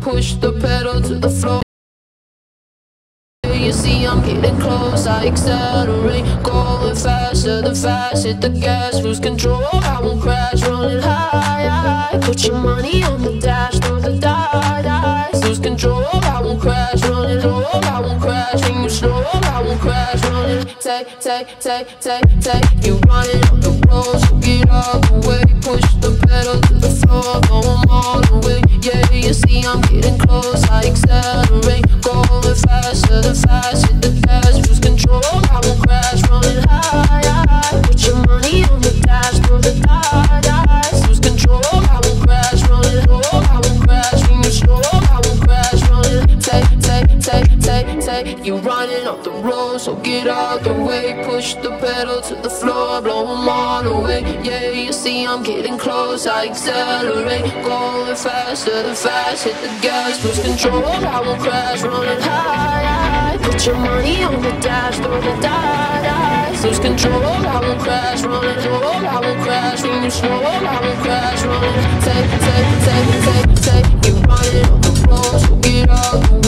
push the pedal to the floor. You see, I'm getting close, I accelerate, going faster than fast. Hit the gas, lose control, I won't crash, running high. high. Put your money on the dash, throw the die, Take, take, take, take, take. You running up the road, the way. Push the pedal to the floor, the. Yeah, you see, I'm getting close, I accelerate, going faster. Hit the gas, way. You're running off the road, so get out the way. Push the pedal to the floor, blow them all away. Yeah, you see, I'm getting close, I accelerate. Going faster than fast, hit the gas, lose control. I won't crash, running high. high. Put your money on the dash, throw the dice. Lose control, I won't crash, running low. I won't crash when you slow. I won't crash, running. Take, take, take, take, take. You're running on the road, so get out the way.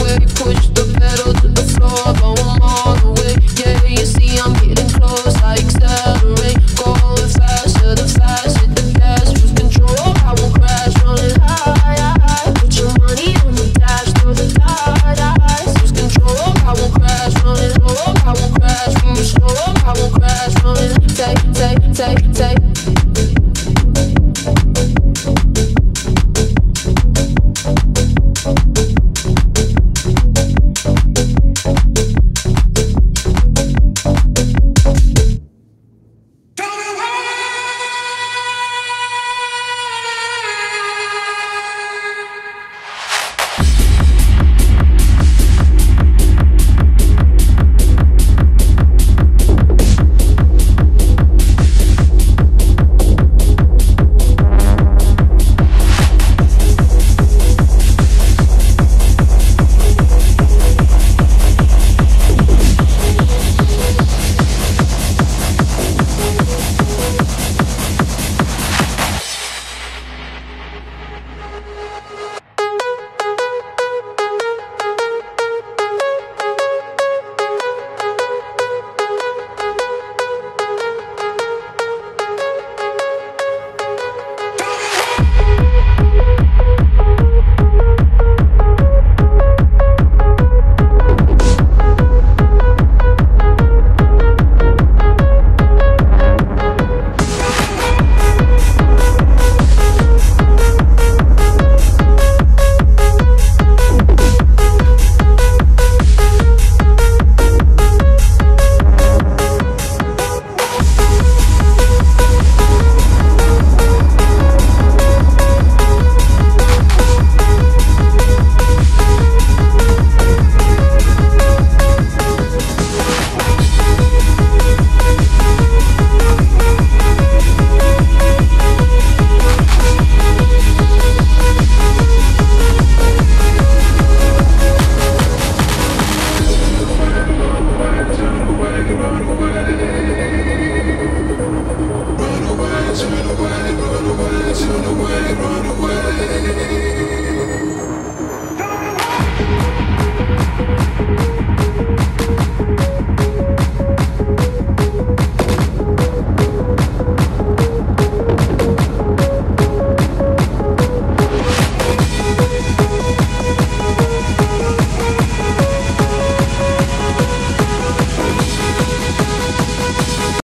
Run away, run away, run away, run away, run away.